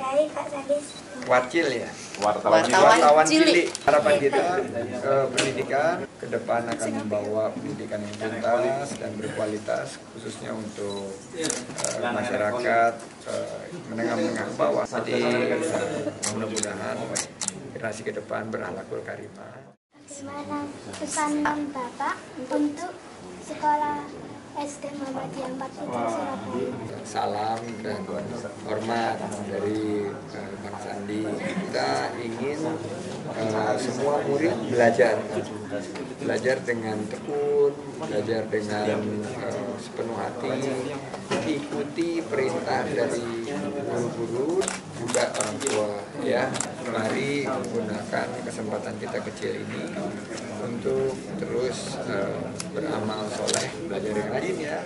Sadis. Wacil ya. Wartawan Wartawan. Wartawan cilik. Harapan kita eh, pendidikan ke depan akan membawa pendidikan yang tuntas dan berkualitas khususnya untuk eh, masyarakat eh, menengah-menengah bawah. Jadi mudah-mudahan generasi ke depan berakhlakul karimah. Bagaimana pesan Bapak untuk sekolah SD Muhammadiyah 4 Pucuk Surabaya? salam dan hormat dari eh, Bang Sandi. Kita ingin eh, semua murid belajar, belajar dengan tekun, belajar dengan eh, sepenuh hati, ikuti perintah dari guru-guru juga orang tua. Ya, mari menggunakan kesempatan kita kecil ini untuk terus belajar yang rajin ya.